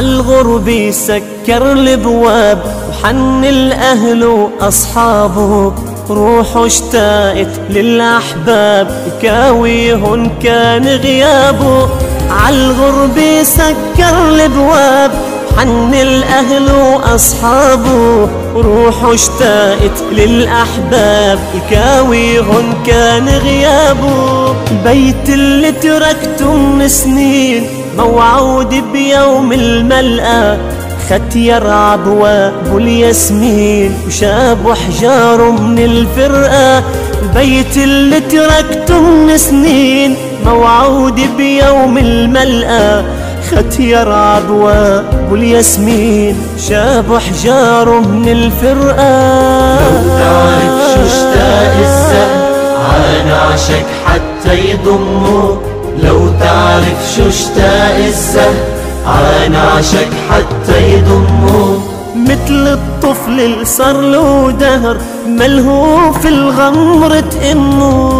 عالغرب سكر البواب وحن الأهل وأصحابه. روحه اشتاقت للأحباب كاويهن كان غيابه. عالغرب سكر البواب حن الأهل وأصحابه. روحه اشتاقت للأحباب يكاويهن كان غيابه. البيت اللي تركته من سنين موعود بيوم الملقى خت يرعى بواب الياسمين وشاب حجاره من الفرقة البيت اللي تركته من سنين. موعود بيوم الملقى خت يرعى بواب الياسمين شاب حجاره من الفرقة. لو تعرف شو اشتاق الزهر عانى عشق حتى يضمه تعرف شو اشتاق الزهر؟ عانى عشق حتى يضمه. مثل الطفل اللي صار له دهر ملهوف الغمرة امه